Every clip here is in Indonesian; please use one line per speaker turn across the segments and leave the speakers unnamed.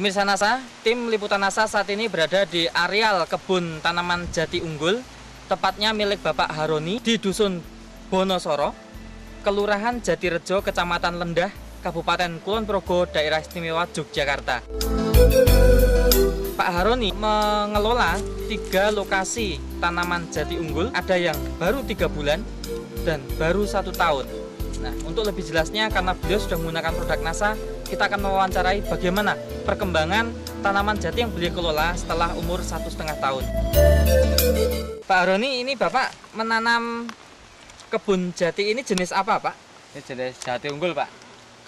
Pemirsa NASA, tim liputan NASA saat ini berada di areal kebun tanaman jati unggul, tepatnya milik Bapak Haroni di Dusun Bonosoro, Kelurahan Jatirejo, Kecamatan Lendah, Kabupaten Kulon Progo, Daerah Istimewa Yogyakarta. Pak Haroni mengelola tiga lokasi tanaman jati unggul, ada yang baru tiga bulan dan baru satu tahun. Nah, untuk lebih jelasnya karena beliau sudah menggunakan produk NASA, kita akan mewawancarai bagaimana perkembangan tanaman jati yang beliau kelola setelah umur satu setengah tahun. Pak Roni, ini Bapak menanam kebun jati ini jenis apa Pak?
Ini jenis jati unggul Pak.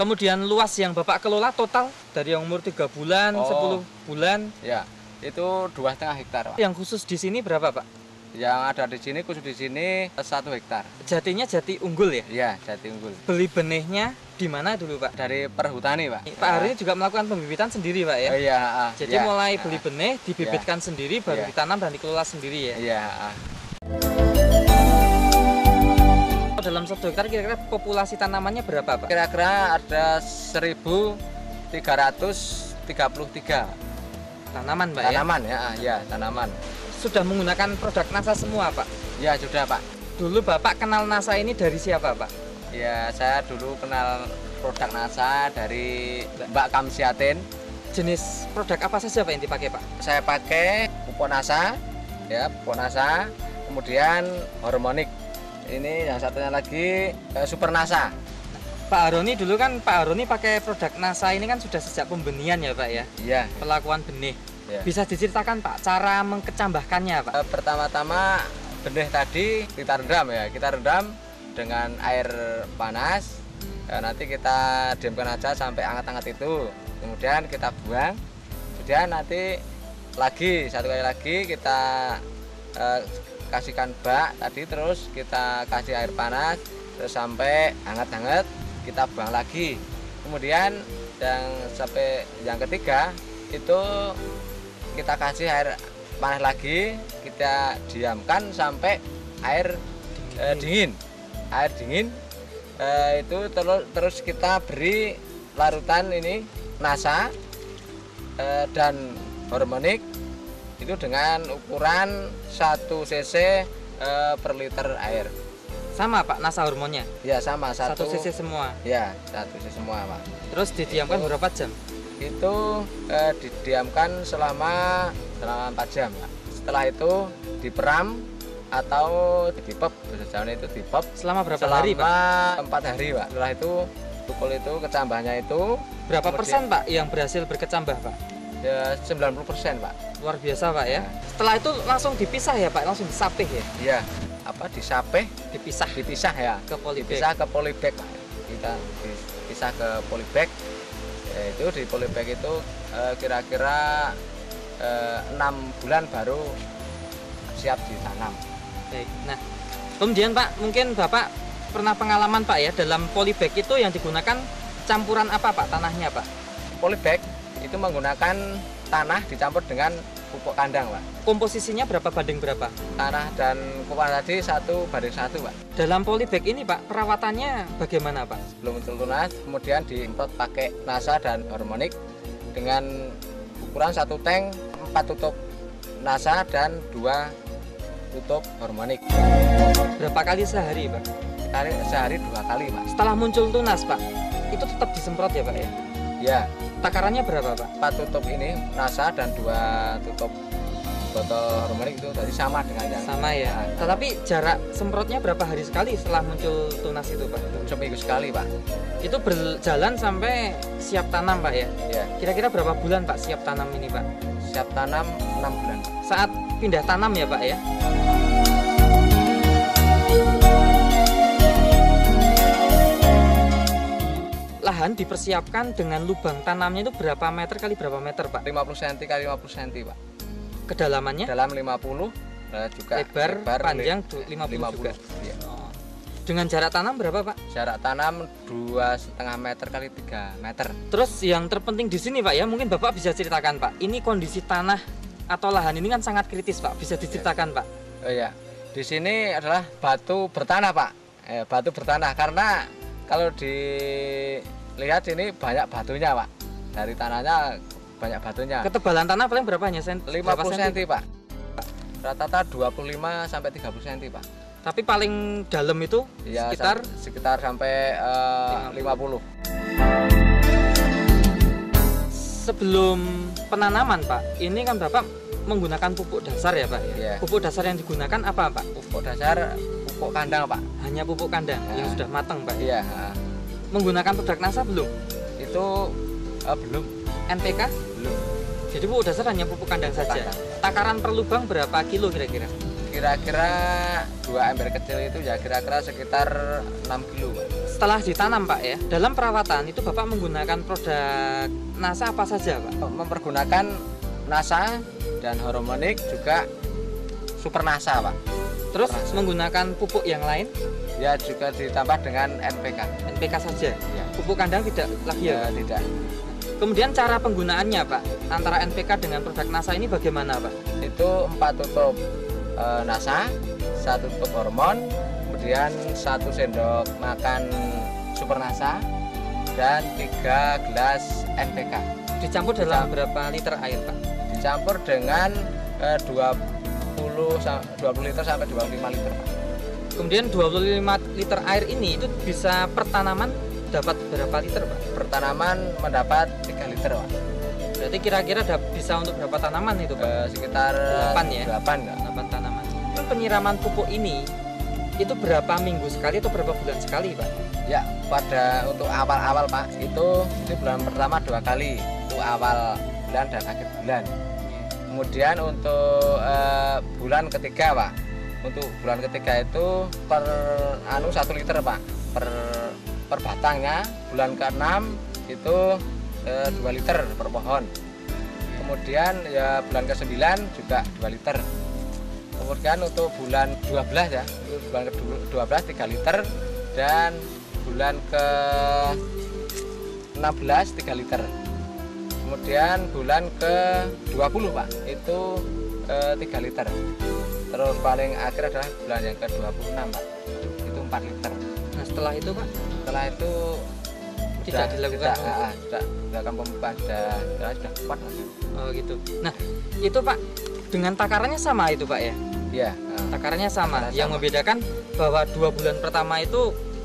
Kemudian luas yang Bapak kelola total dari yang umur 3 bulan,
Oh.
10 bulan.
Ya, itu dua setengah hektar Pak.
Yang khusus di sini berapa Pak?
Yang ada di sini khusus di sini satu hektar.
Jatinya jati unggul ya?
Ya, jati unggul.
Beli benihnya di mana dulu Pak?
Dari perhutani Pak.
Pak Haroni juga melakukan pembibitan sendiri Pak ya?
Oh, iya. ah,
Jadi
ya,
mulai
ah,
beli benih, dibibitkan sendiri, baru
Iya.
ditanam dan dikelola sendiri ya.
Iya. ah.
Dalam satu hektar kira-kira populasi tanamannya berapa Pak?
Kira-kira ada 1333
Tanaman Pak ya?
tanaman ya, ya tanaman.
Sudah menggunakan produk NASA semua Pak?
Ya sudah Pak.
Dulu Bapak kenal NASA ini dari siapa Pak?
Ya saya dulu kenal produk NASA dari Mbak Kamsiatin.
Jenis produk apa saja Pak yang dipakai Pak?
Saya pakai pupuk NASA, ya pupuk NASA, kemudian hormonik. Ini yang satunya lagi eh, Super NASA.
Pak Haroni dulu kan Pak Haroni pakai produk NASA ini kan sudah sejak pembenihan ya Pak ya?
Iya.
Pelakuan benih.
Ya.
Bisa diceritakan Pak cara mengkecambahkannya Pak?
Eh, Pertama-tama benih tadi kita rendam ya, kita rendam dengan air panas. Ya, nanti kita diamkan aja sampai hangat-hangat itu. Kemudian kita buang. Kemudian nanti lagi satu kali lagi kita eh, kasihkan bak tadi terus kita kasih air panas terus sampai hangat-hangat kita buang lagi. Kemudian yang sampai yang ketiga itu kita kasih air panas lagi kita diamkan sampai air eh, dingin. air dingin. Eh, itu terus terus kita beri larutan ini nasa eh, dan hormonik. Itu dengan ukuran 1 cc eh, per liter air.
Sama Pak NASA hormonnya?
ya sama.
Satu,
satu,
cc semua.
ya satu cc semua pak.
Terus didiamkan
Itu-
berapa jam?
Itu eh, didiamkan selama selama 4 jam Pak. setelah itu diperam atau dipep Jawanya itu dipep
Selama berapa
selama
hari Pak?
empat hari pak setelah itu tukul itu kecambahnya itu
Berapa
kemudian-
persen Pak yang berhasil berkecambah Pak?
ya 90 persen pak
Luar biasa Pak ya.
Ya.
Setelah itu langsung dipisah ya Pak, langsung disapih ya,
iya apa disapeh
dipisah
dipisah ya
ke polybag.
dipisah ke polybag Pak. kita dipisah ke polybag Ya, itu di polybag itu eh, kira-kira eh, enam bulan baru siap ditanam
Baik. Nah, kemudian Pak, mungkin Bapak pernah pengalaman Pak ya dalam polybag itu yang digunakan campuran apa Pak tanahnya Pak?
polybag itu menggunakan tanah dicampur dengan pupuk kandang pak
Komposisinya berapa banding berapa?
tanah dan pupuk tadi satu banding satu pak
Dalam polybag ini Pak, perawatannya bagaimana Pak?
belum muncul tunas kemudian diimprot pakai nasa dan hormonik dengan ukuran satu tank empat tutup nasa dan dua tutup hormonik
Berapa kali sehari Pak?
Sehari, sehari dua kali pak
Setelah muncul tunas Pak, itu tetap disemprot ya Pak ya?
ya
Takarannya berapa Pak?
empat tutup ini nasa dan dua tutup botol hormonik itu tadi sama dengan yang
Sama ya.
Nah,
Tetapi jarak semprotnya berapa hari sekali setelah muncul tunas itu Pak?
seminggu sekali pak
Itu berjalan sampai siap tanam Pak ya?
ya
Kira-kira berapa bulan Pak siap tanam ini Pak?
siap tanam enam bulan.
Saat pindah tanam ya Pak ya? Dipersiapkan dengan lubang tanamnya itu berapa meter kali berapa meter Pak?
50 cm kali 50 cm pak
Kedalamannya?
dalam 50 eh, juga
Lebar, panjang du- 50
50,
juga.
iya.
Oh. Dengan jarak tanam berapa Pak?
jarak tanam dua setengah meter kali 3 meter
Terus yang terpenting di sini Pak ya, mungkin Bapak bisa ceritakan Pak. Ini kondisi tanah atau lahan ini kan sangat kritis Pak. Bisa diceritakan Pak.
oh ya di sini adalah batu bertanah pak eh, batu bertanah karena kalau dilihat ini banyak batunya pak dari tanahnya banyak batunya.
Ketebalan tanah paling berapa hanya sen
50
berapa
cm, Pak. Rata-rata 25 sampai 30 cm, Pak.
Tapi paling dalam itu
Ya,
sekitar
sekitar sampai eh, 50.
sebelum penanaman Pak. Ini kan Bapak menggunakan pupuk dasar ya Pak.
Iya.
Pupuk dasar yang digunakan apa Pak?
Pupuk dasar pupuk kandang, Pak.
Hanya pupuk kandang
Ya.
yang sudah matang Pak.
Iya, ha.
Menggunakan produk NASA belum?
itu eh, belum
NPK?
belum
Jadi pupuk dasar hanya pupuk kandang saja. Takaran per lubang berapa kilo kira-kira?
kira-kira dua ember kecil itu ya kira-kira sekitar 6 kilo Pak.
Setelah ditanam Pak ya, dalam perawatan itu Bapak menggunakan produk NASA apa saja Pak?
mempergunakan NASA dan hormonik juga super NASA Pak
Terus
NASA.
menggunakan pupuk yang lain,
ya juga ditambah dengan NPK
NPK saja.
ya,
Pupuk kandang tidak lagi ya.
ya
Pak?
tidak
Kemudian cara penggunaannya Pak antara NPK dengan produk NASA ini bagaimana Pak?
itu empat tutup eh, NASA satu tutup hormon kemudian satu sendok makan super NASA dan tiga gelas NPK
Dicampur dalam berapa liter air Pak?
dicampur dengan eh, 20 sa- 20 liter sampai 25 liter Pak.
Kemudian 25 liter air ini itu bisa per tanaman dapat berapa liter Pak?
per tanaman mendapat 3 liter Pak.
Berarti kira-kira bisa untuk berapa tanaman itu Pak?
Eh, sekitar
Delapan ya?
8 enggak?
8 tanaman. Kan penyiraman pupuk ini itu berapa minggu sekali atau berapa bulan sekali Pak?
Ya, pada untuk awal-awal Pak, itu di bulan pertama dua kali, itu awal bulan dan akhir bulan. Kemudian untuk eh, bulan ketiga Pak, untuk bulan ketiga itu per anu satu liter Pak, per per batangnya. Bulan ke-6 itu eh, 2 liter per pohon. Kemudian ya bulan ke-9 juga 2 liter. Kemudian untuk bulan 12 ya, bulan ke-12 3 liter dan bulan ke 16 3 liter kemudian bulan ke 20 pak itu eh, 3 liter terus paling akhir adalah bulan yang ke 26 pak itu 4 liter
Nah setelah itu Pak
setelah itu
Tidak dilakukan
tidak, ah, ah, tidak dilakukan pemupukan sudah sudah, sudah kuat mas
oh gitu. Nah itu Pak dengan takarannya sama itu Pak ya?
iya ah.
Takarannya sama.
Takarannya
Yang
sama.
membedakan bahwa dua bulan pertama itu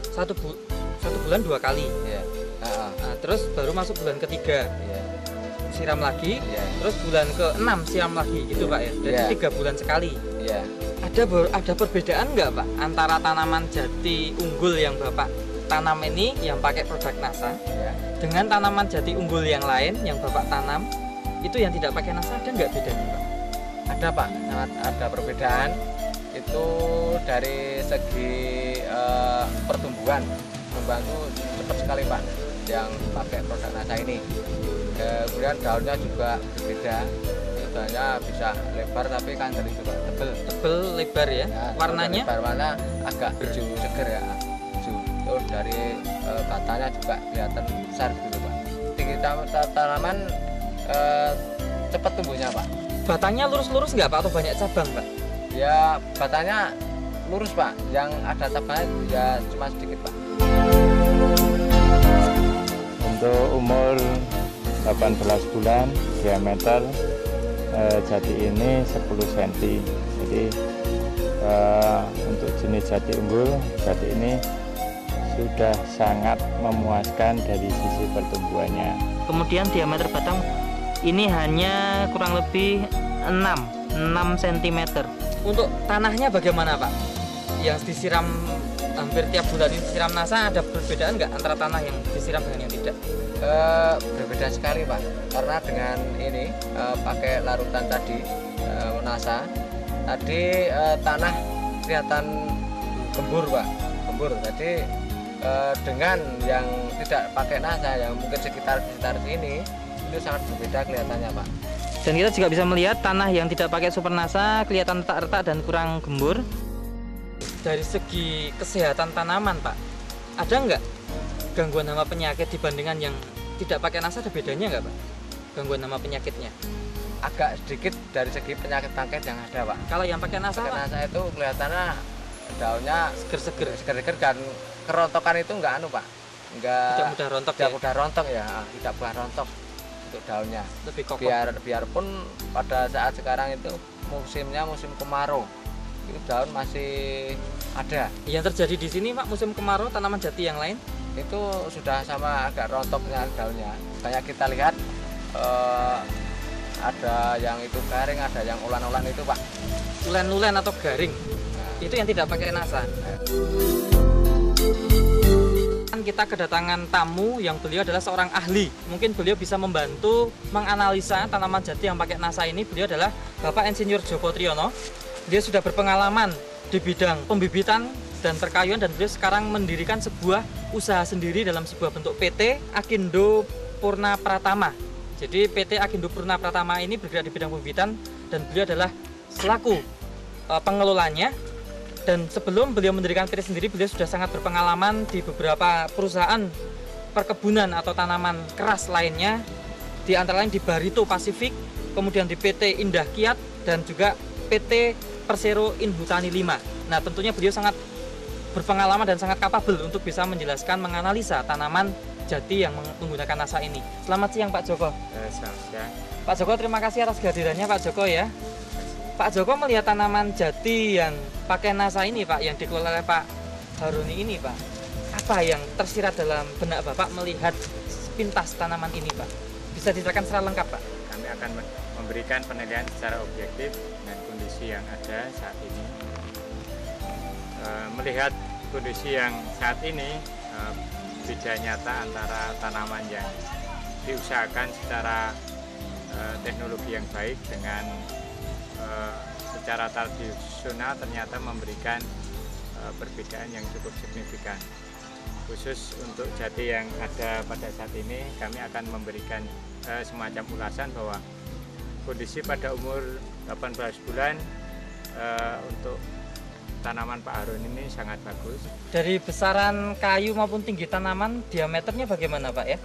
satu bu satu bulan dua kali.
iya Ah, ah,
Nah, terus baru masuk bulan ketiga
iya
siram lagi.
iya
Terus bulan ke-6 siram lagi gitu Pak ya. Jadi
Iya.
tiga bulan sekali.
iya
Ada ber- ada perbedaan nggak Pak antara tanaman jati unggul yang Bapak tanam ini yang pakai produk NASA
iya
dengan tanaman jati unggul yang lain yang Bapak tanam itu yang tidak pakai NASA ada nggak bedanya Pak?
ada pak sangat ada perbedaan itu dari segi eh, pertumbuhan membantu cepat sekali pak yang pakai produk NASA ini kemudian daunnya juga berbeda. Daunnya bisa lebar tapi kan dari juga tebel.
Tebel lebar ya.
Ya,
Warnanya?
lebar warna agak hijau seger ya. Hijau. Terus dari eh, batangnya juga kelihatan besar gitu pak. Tinggi tam- tanaman eh, cepat tumbuhnya pak.
Batangnya lurus-lurus nggak Pak? Atau banyak cabang Pak?
Ya batanya lurus pak, yang ada cabangnya ya cuma sedikit pak.
Untuk umur 18 bulan, diameter eh, jati ini 10 cm. Jadi eh, untuk jenis jati unggul, jati ini sudah sangat memuaskan dari sisi pertumbuhannya.
Kemudian diameter batang ini hanya kurang lebih 6 6 cm. Untuk tanahnya bagaimana Pak? Yang disiram hampir tiap bulan ini disiram NASA ada perbedaan nggak antara tanah yang disiram dengan yang tidak?
Eh, berbeda sekali pak, karena dengan ini eh, pakai larutan tadi eh, NASA, tadi eh, tanah kelihatan gembur pak, gembur. Jadi eh, dengan yang tidak pakai NASA, yang mungkin sekitar sekitar sini itu sangat berbeda kelihatannya pak.
Dan kita juga bisa melihat tanah yang tidak pakai super NASA kelihatan retak-retak dan kurang gembur. Dari segi kesehatan tanaman, Pak, ada nggak gangguan hama penyakit dibandingkan yang tidak pakai NASA ada bedanya nggak, Pak? Gangguan hama penyakitnya.
Agak sedikit dari segi penyakit-penyakit yang ada pak.
Kalau yang pakai NASA,
Pakai
Pak,
NASA itu kelihatannya daunnya
seger-seger,
seger-seger dan kerontokan itu enggak anu pak, enggak
tidak mudah rontok
tidak
ya.
mudah rontok ya, ah, tidak mudah rontok. untuk daunnya
Lebih kokoh.
biar biarpun pada saat sekarang itu musimnya musim kemarau itu daun masih ada
Yang terjadi di sini Pak musim kemarau tanaman jati yang lain
itu sudah sama agak rontoknya daunnya kayak kita lihat eh, ada yang itu garing ada yang ulan-ulan itu pak
ulen-ulen atau garing.
Nah,
Itu yang tidak pakai nasa. Kan kita kedatangan tamu yang beliau adalah seorang ahli. Mungkin beliau bisa membantu menganalisa tanaman jati yang pakai nasa ini. Beliau adalah Bapak Insinyur Joko Triyono. Dia sudah berpengalaman di bidang pembibitan dan perkayuan dan beliau sekarang mendirikan sebuah usaha sendiri dalam sebuah bentuk PT Akindo Purna Pratama. Jadi PT Akindo Purna Pratama ini bergerak di bidang pembibitan dan beliau adalah selaku eh, pengelolanya. Dan sebelum beliau mendirikan PT sendiri beliau sudah sangat berpengalaman di beberapa perusahaan perkebunan atau tanaman keras lainnya. Di antara lain di Barito Pasifik kemudian di PT Indah Kiat dan juga PT Persero Inhutani 5 nah tentunya beliau sangat berpengalaman dan sangat kapabel untuk bisa menjelaskan menganalisa tanaman jati yang meng- menggunakan nasa ini selamat siang Pak Joko
Eh, selamat siang.
Pak Joko terima kasih atas kehadirannya Pak Joko ya Pak Joko melihat tanaman jati yang pakai NASA ini Pak, yang dikelola oleh Pak Haruni ini Pak. Apa yang tersirat dalam benak Bapak melihat pintas tanaman ini Pak? Bisa diceritakan secara lengkap Pak?
Kami akan memberikan penilaian secara objektif dengan kondisi yang ada saat ini. Eh, melihat kondisi yang saat ini, eh, beda nyata antara tanaman yang diusahakan secara eh, teknologi yang baik dengan eh, secara tradisional ternyata memberikan perbedaan yang cukup signifikan. Khusus untuk jati yang ada pada saat ini, kami akan memberikan semacam ulasan bahwa kondisi pada umur 18 bulan untuk tanaman Pak Harun ini sangat bagus.
Dari besaran kayu maupun tinggi tanaman, diameternya bagaimana Pak ya?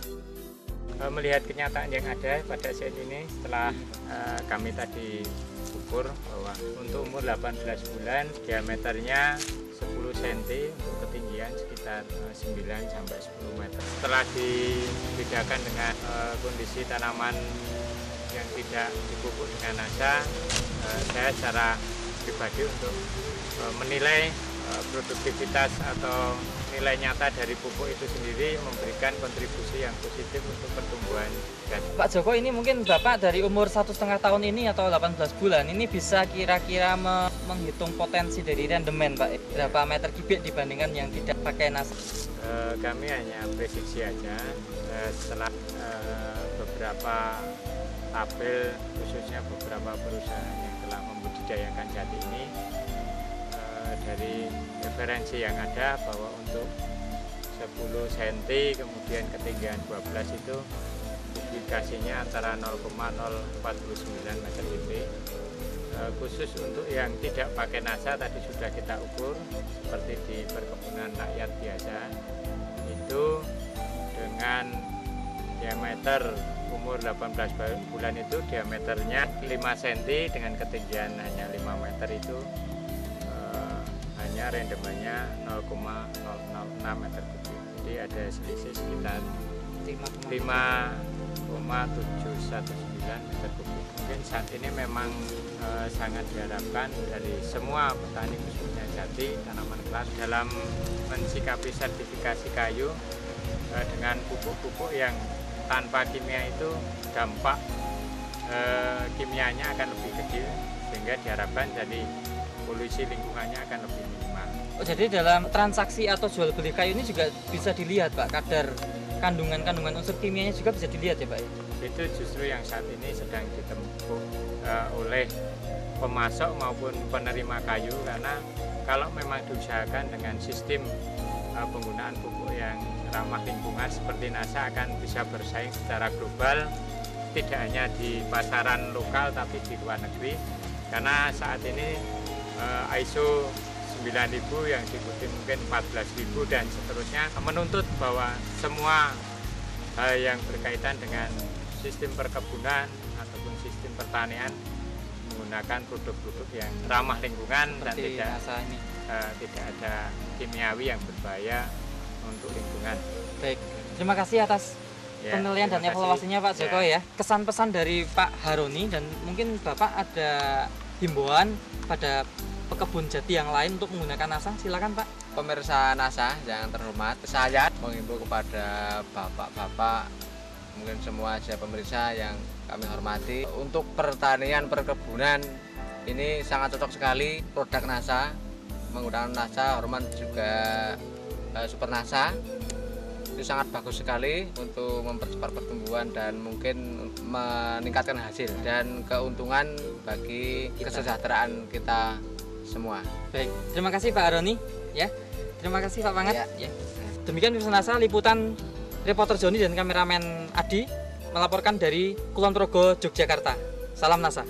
Eh, Melihat kenyataan yang ada pada saat ini setelah eh, kami tadi ukur bahwa untuk umur 18 bulan diameternya 10 cm untuk ketinggian sekitar eh, 9 sampai 10 meter. Setelah dibedakan dengan eh, kondisi tanaman yang tidak dipupuk dengan nasa, eh, saya secara pribadi untuk eh, menilai eh, produktivitas atau nilai nyata dari pupuk itu sendiri memberikan kontribusi yang positif untuk pertumbuhan gas.
Pak Joko ini mungkin Bapak dari umur satu setengah tahun ini atau 18 bulan ini bisa kira-kira me- menghitung potensi dari rendemen Pak berapa meter kubik dibandingkan yang tidak pakai NASA
Eh, kami hanya prediksi aja setelah beberapa tabel khususnya beberapa perusahaan membudidayakan jati ini eh, dari referensi yang ada bahwa untuk 10 cm kemudian ketinggian 12 itu publikasinya antara 0,049 meter kubik. Eh, khusus untuk yang tidak pakai NASA tadi sudah kita ukur seperti di perkebunan diameter umur 18 ba- bulan itu diameternya 5 cm dengan ketinggian hanya 5 meter itu eh, hanya rendemannya 0,006 meter kubik jadi ada selisih sekitar
5,5
5,719 meter kubik. Mungkin saat ini memang eh, sangat diharapkan dari semua petani khususnya jati tanaman kelas dalam mensikapi sertifikasi kayu eh, dengan pupuk-pupuk yang tanpa kimia itu dampak eh, kimianya akan lebih kecil sehingga diharapkan jadi polusi lingkungannya akan lebih minimal.
Oh, jadi dalam transaksi atau jual beli kayu ini juga bisa dilihat Pak kadar kandungan-kandungan unsur kimianya juga bisa dilihat ya Pak ya?
itu justru yang saat ini sedang ditempuh eh, oleh pemasok maupun penerima kayu karena kalau memang diusahakan dengan sistem penggunaan pupuk yang ramah lingkungan seperti NASA akan bisa bersaing secara global tidak hanya di pasaran lokal tapi di luar negeri karena saat ini eh, ISO 9000 yang diikuti mungkin 14000 dan seterusnya menuntut bahwa semua hal yang berkaitan dengan sistem perkebunan ataupun sistem pertanian menggunakan produk-produk yang ramah lingkungan dan
Seperti
tidak
NASA ini.
Eh, tidak ada kimiawi yang berbahaya untuk lingkungan.
Baik, terima kasih atas
Ya,
penilaian dan evaluasinya Pak Joko ya. Kesan pesan dari Pak Haroni dan mungkin Bapak ada himbauan pada pekebun jati yang lain untuk menggunakan NASA. Silakan Pak.
Pemirsa NASA yang terhormat, saya menghimbau kepada bapak-bapak, mungkin semua saja pemirsa yang kami hormati untuk pertanian perkebunan ini sangat cocok sekali produk NASA menggunakan NASA, hormat juga eh, Super NASA itu sangat bagus sekali untuk mempercepat pertumbuhan dan mungkin meningkatkan hasil dan keuntungan bagi
Kita.
kesejahteraan kita semua.
Baik, terima kasih Pak Haroni ya. Terima kasih Pak Pangat
Ya.
ya. Demikian pesan NASA liputan reporter Joni dan kameramen Adi melaporkan dari Kulon Progo, Yogyakarta. Salam NASA.